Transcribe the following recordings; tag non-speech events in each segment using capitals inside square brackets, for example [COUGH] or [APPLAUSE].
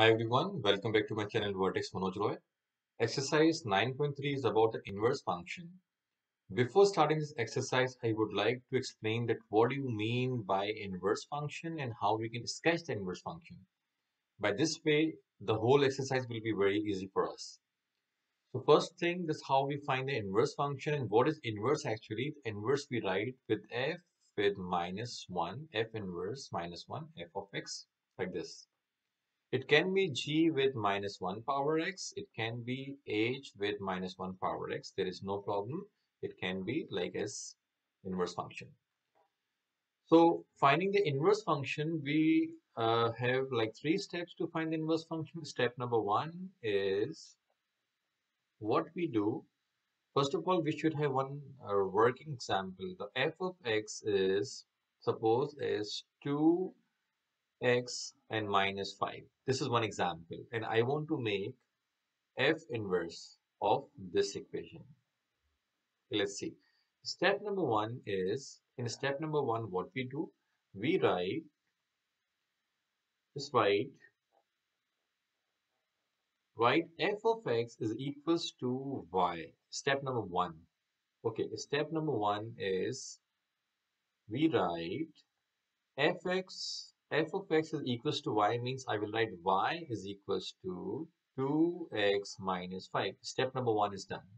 Hi everyone, welcome back to my channel Vertex Manoj Roy. Exercise 9.3 is about the inverse function. Before starting this exercise, I would like to explain that what do you mean by inverse function and how we can sketch the inverse function. By this way, the whole exercise will be very easy for us. So first thing is how we find the inverse function and what is inverse actually. Inverse we write with f with minus 1, f inverse minus 1, f of x like this. It can be g with minus 1 power x. It can be h with minus 1 power x. There is no problem. It can be like s inverse function. So finding the inverse function, we uh, have like three steps to find the inverse function. Step number one is what we do. First of all, we should have one uh, working example. The f of x is suppose is 2 x and minus 5. This is one example and I want to make f inverse of this equation. Let's see. Step number one is, in step number one, what we do, we write, just write, write f of x is equals to y. Step number one. Okay, step number one is, we write fx f of x is equals to y means I will write y is equals to 2x minus 5. Step number one is done.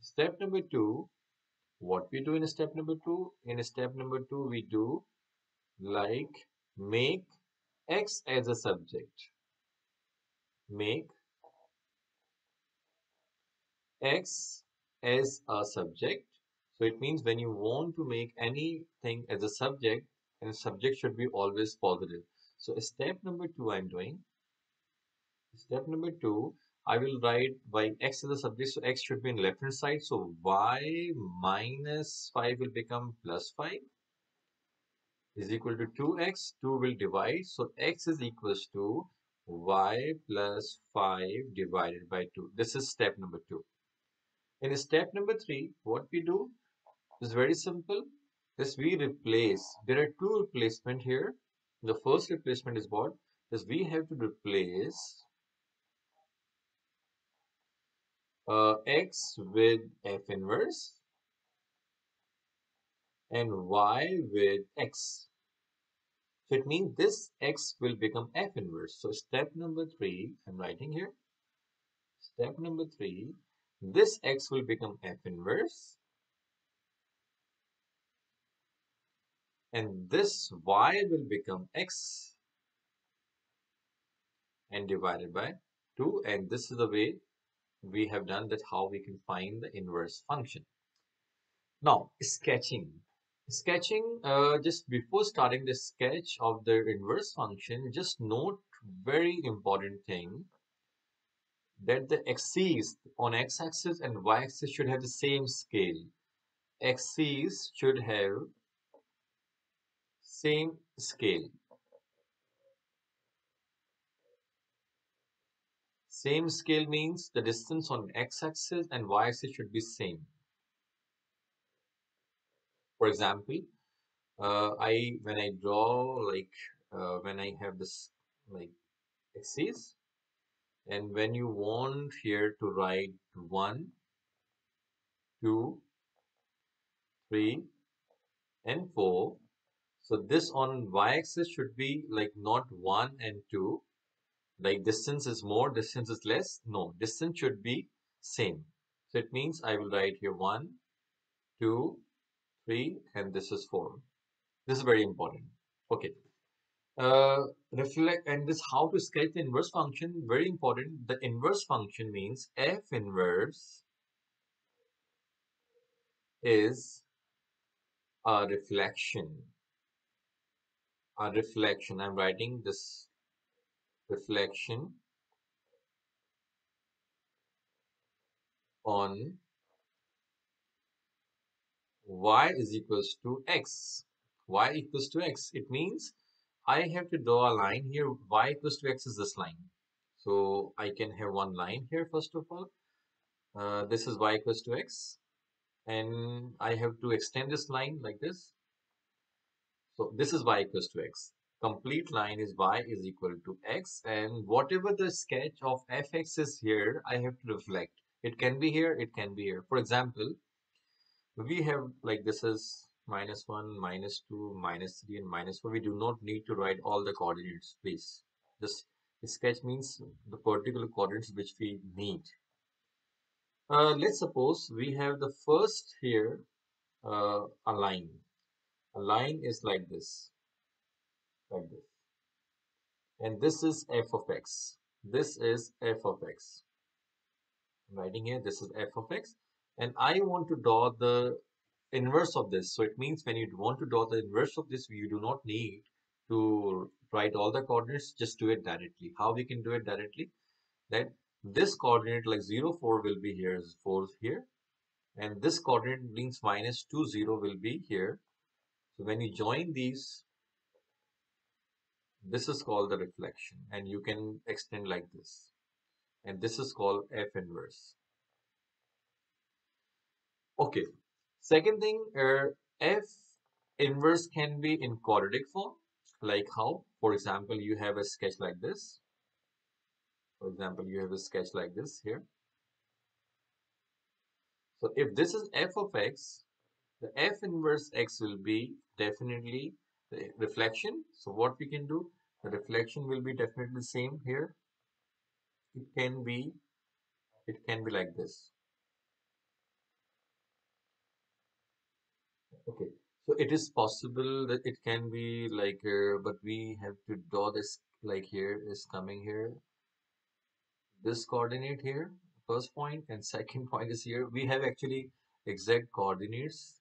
Step number two, what we do in step number two? In step number two, we do like make x as a subject. Make x as a subject. So it means when you want to make anything as a subject, and subject should be always positive. So step number two I'm doing. Step number two, I will write by x as a subject. So x should be in left hand side. So y minus 5 will become plus 5 is equal to 2x. 2 will divide. So x is equals to y plus 5 divided by 2. This is step number 2. In step number 3, what we do is very simple is we replace, there are two replacement here. The first replacement is what? Is we have to replace uh, x with f inverse and y with x. So it means this x will become f inverse. So step number three, I'm writing here. Step number three, this x will become f inverse and this y will become x and divided by 2 and this is the way we have done that how we can find the inverse function. Now sketching. Sketching uh, just before starting the sketch of the inverse function just note very important thing that the axes on x-axis and y-axis should have the same scale. Axes should have same scale. Same scale means the distance on x-axis and y-axis should be same. For example, uh, I when I draw like uh, when I have this like axis and when you want here to write 1, 2, 3 and 4 so this on y-axis should be like not 1 and 2. Like distance is more, distance is less. No, distance should be same. So it means I will write here 1, 2, 3 and this is 4. This is very important. Okay. Uh, reflect and this how to sketch the inverse function very important the inverse function means f inverse is a reflection a reflection. I'm writing this reflection on y is equals to x. y equals to x. It means I have to draw a line here. y equals to x is this line. So I can have one line here first of all. Uh, this is y equals to x. And I have to extend this line like this. So this is y equals to x. complete line is y is equal to x and whatever the sketch of fx is here, I have to reflect. It can be here, it can be here. For example, we have like this is minus 1, minus 2, minus 3 and minus 4. We do not need to write all the coordinates, please. This sketch means the particular coordinates which we need. Uh, let's suppose we have the first here uh, a line. A line is like this like this. And this is f of x. This is f of x. I'm writing here, this is f of x. And I want to draw the inverse of this. So it means when you want to draw the inverse of this, you do not need to write all the coordinates, just do it directly. How we can do it directly? That this coordinate like 0, 4 will be here, 4 here. And this coordinate means minus 2, 0 will be here. So when you join these this is called the reflection and you can extend like this. And this is called F inverse. Okay. Second thing, uh, F inverse can be in quadratic form. Like how? For example, you have a sketch like this. For example, you have a sketch like this here. So if this is f of x, the f inverse x will be definitely the reflection. So what we can do, the reflection will be definitely same here. It can be, it can be like this. Okay, so it is possible that it can be like here, but we have to draw this like here is coming here. This coordinate here, first point, and second [LAUGHS] point is here. We have actually exact coordinates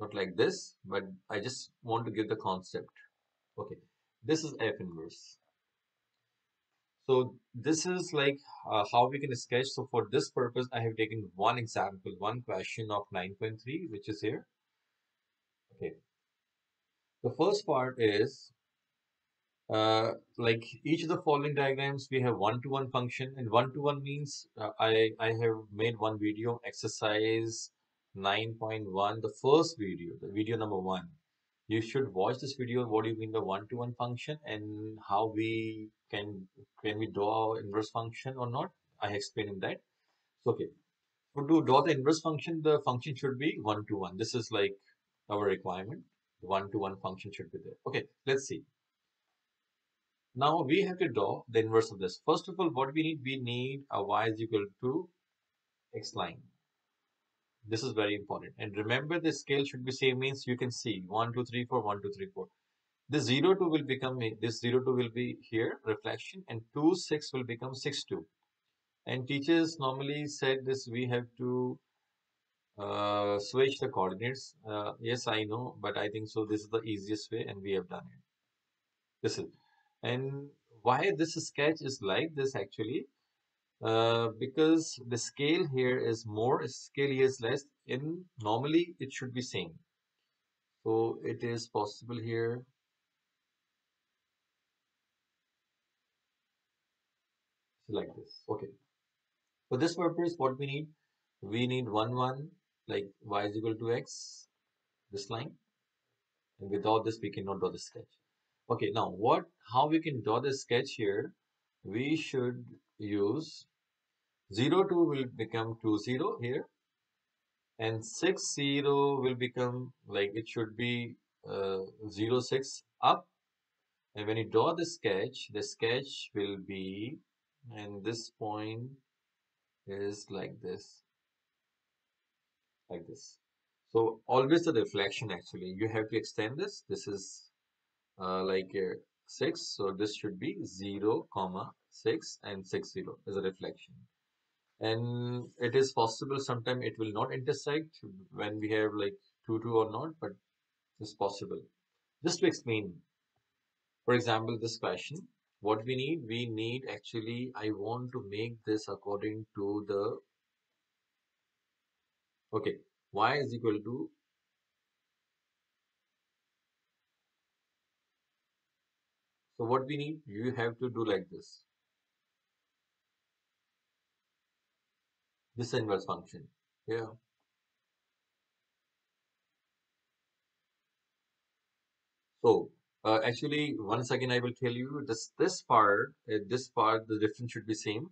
not like this but I just want to give the concept. Okay this is f inverse. So this is like uh, how we can sketch. So for this purpose I have taken one example one question of 9.3 which is here. Okay. The first part is uh, like each of the following diagrams we have one-to-one -one function and one-to-one -one means uh, I, I have made one video exercise 9.1 the first video the video number one. You should watch this video what do you mean the one-to-one -one function and how we can can we draw our inverse function or not? I explained in that. So okay. So to draw the inverse function the function should be one-to-one. -one. this is like our requirement. The one-to-one -one function should be there. Okay let's see. Now we have to draw the inverse of this. First of all what we need we need a y is equal to x line this is very important. And remember the scale should be same means you can see 1, 2, 3, 4, 1, 2, 3, 4. This 0, 2 will become, this 0, 2 will be here, reflection, and 2, 6 will become 6, 2. And teachers normally said this, we have to uh, switch the coordinates. Uh, yes, I know, but I think so this is the easiest way and we have done it. This is, and why this sketch is like this actually, uh, because the scale here is more, scale here is less. In normally it should be same. So it is possible here. like this. Okay. For this purpose, what we need? We need one one like y is equal to x, this line. And without this, we cannot draw the sketch. Okay, now what? How we can draw the sketch here? We should use 0 2 will become 2 0 here and 6 0 will become like it should be uh, 0 6 up. And when you draw the sketch the sketch will be and this point is like this like this. So always the reflection actually. You have to extend this. This is uh, like uh, 6 so this should be 0 comma 6 and 6 0 is a reflection. And it is possible sometime it will not intersect when we have like 2 2 or not but it's possible. Just to explain for example this question what we need we need actually I want to make this according to the okay y is equal to so what we need you have to do like this. This inverse function. Yeah. So Uh, actually, once again, I will tell you this this part, uh, this part, the difference should be same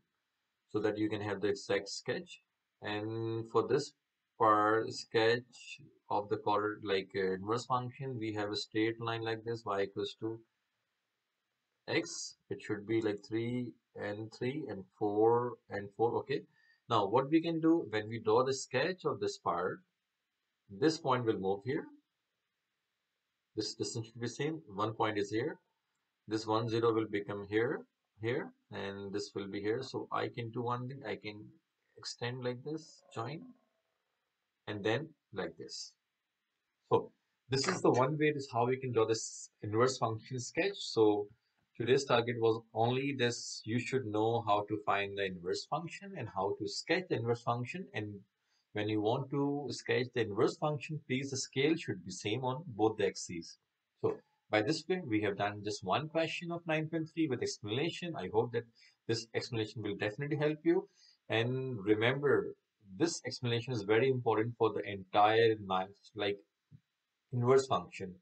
so that you can have the exact sketch. And for this part sketch of the color like uh, inverse function, we have a straight line like this, y equals to x. It should be like 3 and 3 and 4 and 4. Okay. Now, what we can do when we draw the sketch of this part, this point will move here. This distance should be same. One point is here. This one zero will become here, here, and this will be here. So I can do one thing. I can extend like this, join, and then like this. So this is the one way is how we can draw this inverse function sketch. So today's target was only this. You should know how to find the inverse function and how to sketch the inverse function. And when you want to sketch the inverse function, please the scale should be same on both the axes. So by this way, we have done just one question of 9.3 with explanation. I hope that this explanation will definitely help you. And remember, this explanation is very important for the entire like inverse function.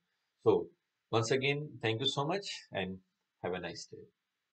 So once again, thank you so much and have a nice day.